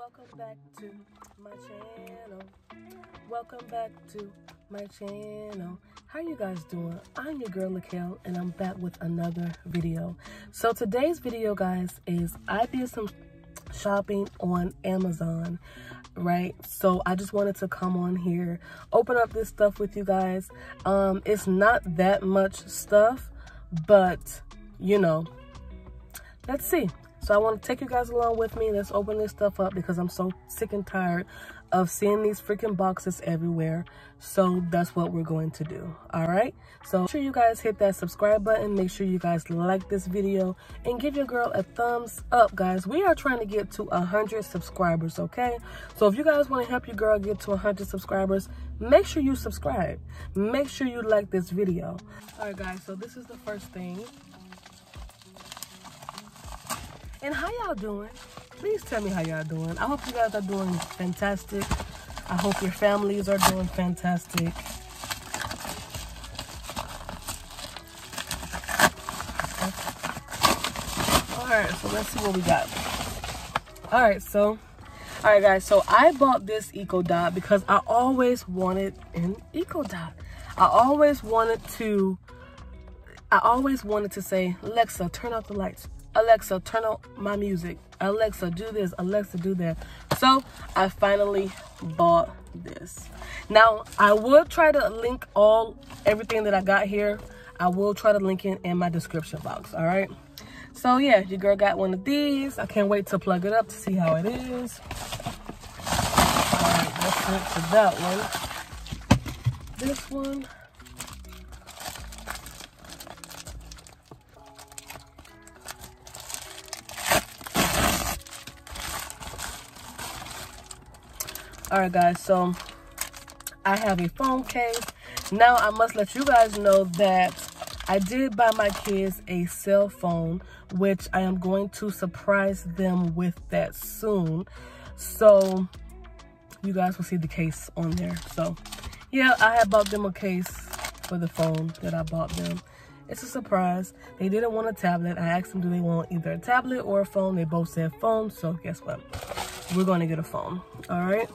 Welcome back to my channel. Welcome back to my channel. How you guys doing? I'm your girl Lakale and I'm back with another video. So today's video guys is I did some shopping on Amazon, right? So I just wanted to come on here, open up this stuff with you guys. Um, it's not that much stuff, but you know, let's see. So I want to take you guys along with me. Let's open this stuff up because I'm so sick and tired of seeing these freaking boxes everywhere. So that's what we're going to do. All right. So make sure you guys hit that subscribe button. Make sure you guys like this video and give your girl a thumbs up, guys. We are trying to get to 100 subscribers, okay? So if you guys want to help your girl get to 100 subscribers, make sure you subscribe. Make sure you like this video. All right, guys. So this is the first thing. And how y'all doing? Please tell me how y'all doing. I hope you guys are doing fantastic. I hope your families are doing fantastic. Alright, so let's see what we got. Alright, so Alright guys, so I bought this Echo Dot because I always wanted an Echo Dot. I always wanted to I always wanted to say, Alexa, turn off the lights. Alexa, turn on my music. Alexa, do this. Alexa, do that. So I finally bought this. Now, I will try to link all, everything that I got here. I will try to link it in my description box, all right? So yeah, your girl got one of these. I can't wait to plug it up to see how it is. All right, let's link to that one. This one. All right guys so i have a phone case. Now i must let you guys know that i did buy my kids a cell phone which i am going to surprise them with that soon. So you guys will see the case on there. So yeah i have bought them a case for the phone that i bought them. It's a surprise. They didn't want a tablet. I asked them do they want either a tablet or a phone? They both said phone so guess what? We're going to get a phone all right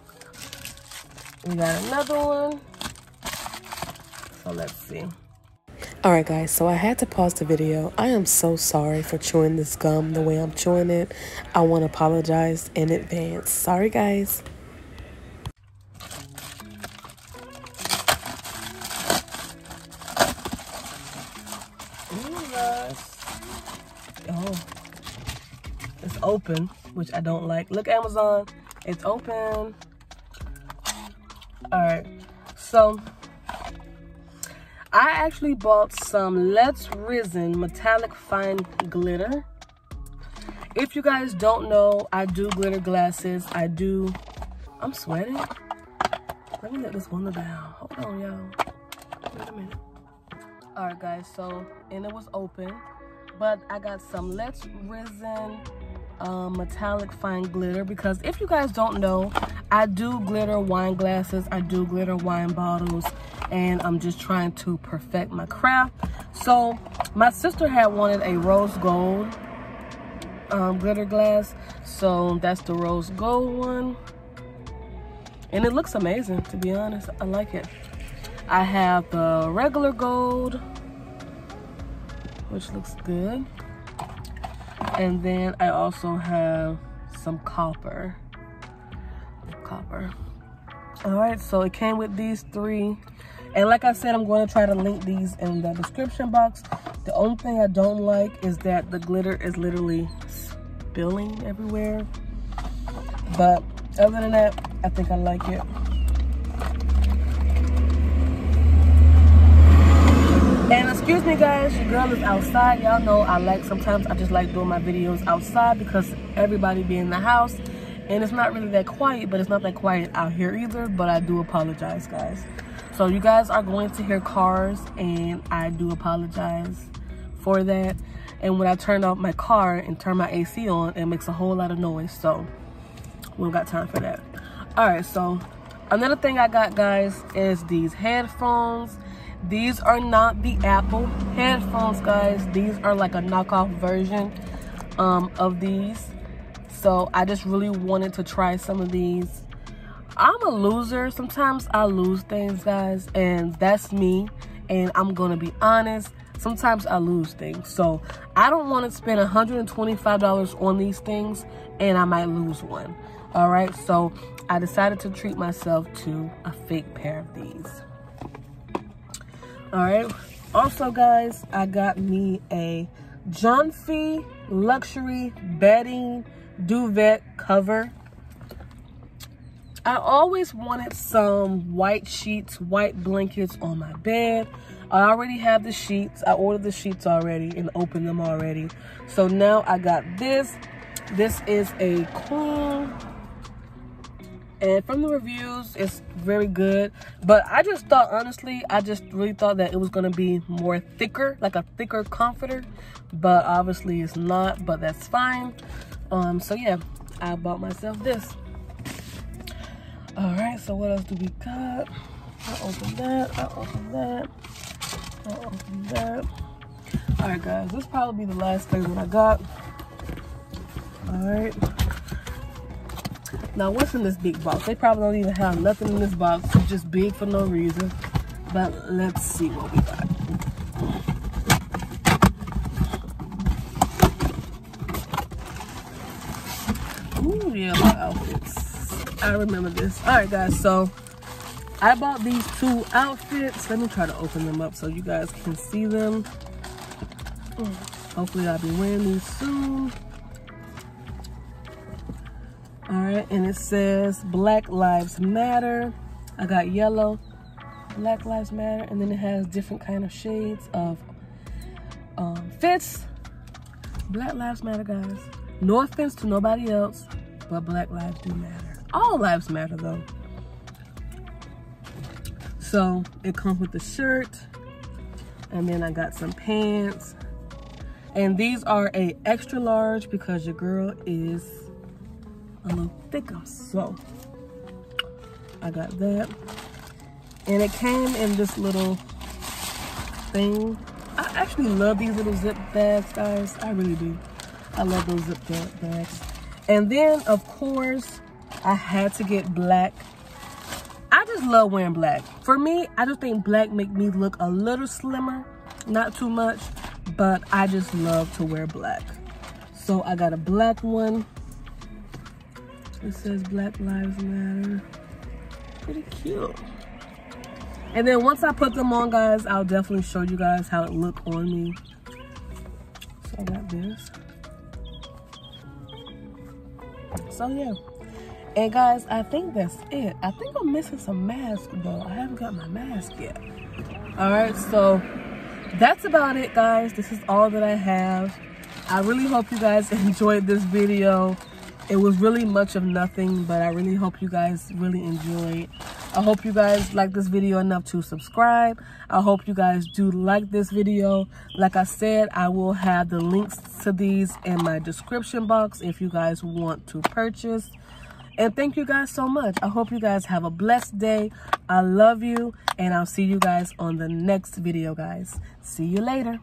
we got another one. So let's see. Alright guys, so I had to pause the video. I am so sorry for chewing this gum the way I'm chewing it. I want to apologize in advance. Sorry guys. Oh, it's open, which I don't like. Look, Amazon, it's open all right so i actually bought some let's risen metallic fine glitter. If you guys don't know i do glitter glasses. I do i'm sweating. Let me let this one down. Hold on y'all. Wait a minute. All right guys so and it was open but i got some let's risen um, metallic fine glitter because if you guys don't know I do glitter wine glasses I do glitter wine bottles and I'm just trying to perfect my craft. So my sister had wanted a rose gold um, glitter glass so that's the rose gold one. And it looks amazing to be honest I like it. I have the regular gold which looks good. And then I also have some copper. Copper. All right, so it came with these three. And like I said, I'm going to try to link these in the description box. The only thing I don't like is that the glitter is literally spilling everywhere. But other than that, I think I like it. And excuse me guys, your girl is outside. Y'all know I like, sometimes I just like doing my videos outside because everybody be in the house. And it's not really that quiet, but it's not that quiet out here either. But I do apologize guys. So you guys are going to hear cars and I do apologize for that. And when I turn off my car and turn my AC on, it makes a whole lot of noise. So we don't got time for that. All right, so another thing I got guys is these headphones these are not the Apple headphones, guys. These are like a knockoff version um, of these. So I just really wanted to try some of these. I'm a loser. Sometimes I lose things, guys, and that's me. And I'm gonna be honest, sometimes I lose things. So I don't want to spend $125 on these things and I might lose one. All right, so I decided to treat myself to a fake pair of these. All right, also guys, I got me a John Fee Luxury Bedding Duvet Cover. I always wanted some white sheets, white blankets on my bed. I already have the sheets. I ordered the sheets already and opened them already. So now I got this. This is a cool and from the reviews it's very good but i just thought honestly i just really thought that it was going to be more thicker like a thicker comforter but obviously it's not but that's fine um so yeah i bought myself this all right so what else do we got i opened that i opened that i opened that all right guys this probably be the last thing that i got all right now, what's in this big box? They probably don't even have nothing in this box. It's just big for no reason. But let's see what we got. Yeah, my outfits. I remember this. All right, guys. So, I bought these two outfits. Let me try to open them up so you guys can see them. Hopefully, I'll be wearing these soon all right and it says black lives matter i got yellow black lives matter and then it has different kind of shades of um, fits black lives matter guys no offense to nobody else but black lives do matter all lives matter though so it comes with the shirt and then i got some pants and these are a extra large because your girl is a little thicker. So I got that. And it came in this little thing. I actually love these little zip bags, guys. I really do. I love those zip bags. And then, of course, I had to get black. I just love wearing black. For me, I just think black make me look a little slimmer. Not too much, but I just love to wear black. So I got a black one. It says Black Lives Matter. Pretty cute. And then once I put them on, guys, I'll definitely show you guys how it look on me. So I got this. So yeah. And guys, I think that's it. I think I'm missing some mask though. I haven't got my mask yet. All right, so that's about it, guys. This is all that I have. I really hope you guys enjoyed this video it was really much of nothing but i really hope you guys really enjoyed i hope you guys like this video enough to subscribe. I hope you guys do like this video. Like i said i will have the links to these in my description box if you guys want to purchase. And thank you guys so much. I hope you guys have a blessed day. I love you and i'll see you guys on the next video guys. See you later